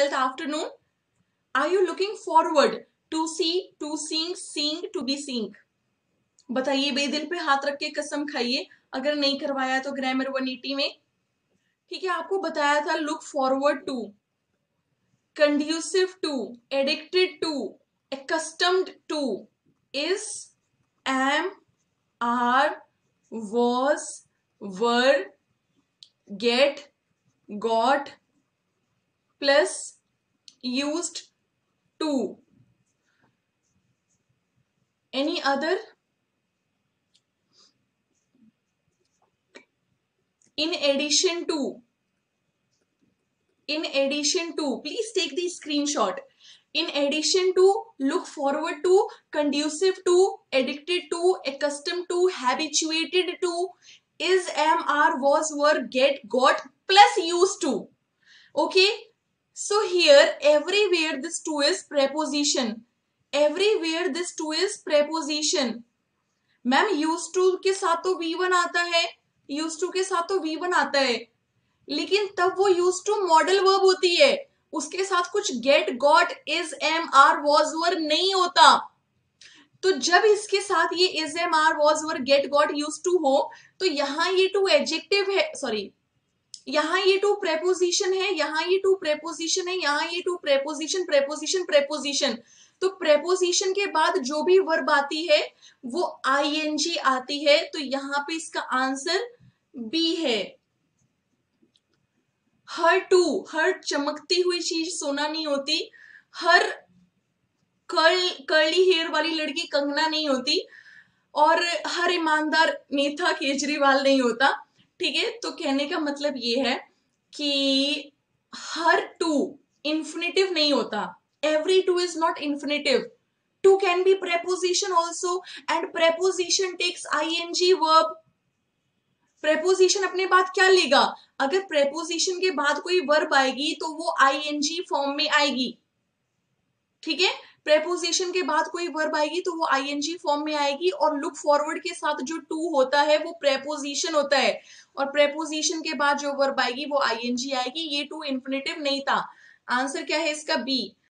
Twelfth afternoon are you looking forward to see to seeing seeing to be seeing बताइए, बेदिल पे हाथ रख के कसम खाइए। अगर नहीं करवाया तो ग्रामर वन में। ठीक है, आपको बताया था look forward to conducive to addicted to accustomed to is, am, are, was, were, get, got plus used to. Any other? In addition to. In addition to. Please take the screenshot. In addition to look forward to conducive to addicted to accustomed to habituated to is am are was were get got plus used to. Okay so here, everywhere this to is preposition. Everywhere this to is preposition. Ma'am use to के साथ तो we one आता है use to के साथ तो we one आता है. लेकिन तब वो यूज़ टू मॉडल वर्ब होती है. उसके साथ कुछ get got is am are was were नहीं होता. तो जब इसके साथ ये is am are was were get got use to हो तो यहाँ ये टू एडजेक्टिव है सॉरी यहाँ ये टू प्रेपोजिशन है, यहाँ ये टू प्रेपोजिशन है, यहाँ ये टू प्रेपोजिशन प्रेपोजिशन प्रेपोजिशन तो प्रेपोजिशन के बाद जो भी वर्ब आती है, वो आई आती है तो यहाँ पे इसका आंसर बी है. हर टू हर चमकती हुई चीज़ सोना नहीं होती, हर कर्ल कर्ली हेयर वाली लड़की कंगना नहीं होती, और हर ईमानदार नेता केजरीवाल नहीं होता. ठीक है? तो कहने का मतलब ये है कि हर टू इन्फिनेटिव नहीं होता। Every to is not infinitive to can be preposition also and preposition takes I N G verb preposition अपने बाद क्या लेगा? अगर प्रेपोजिशन के बाद कोई वर्ब आएगी तो वो आईएनजी फॉर्म में आएगी। ठीक है? प्रेपोजिशन के बाद कोई वर्ब आएगी तो वो आईएनजी फॉर्म में आएगी और लुक फॉरवर्ड के साथ जो टू होता है, वो प्रेपोजिशन होता है। और प्रेपोजिशन के बाद जो वर्ब आएगी वो आईएनजी आएगी। ये टू इन्फिनेटिव नहीं था। आंसर क्या है इसका? बी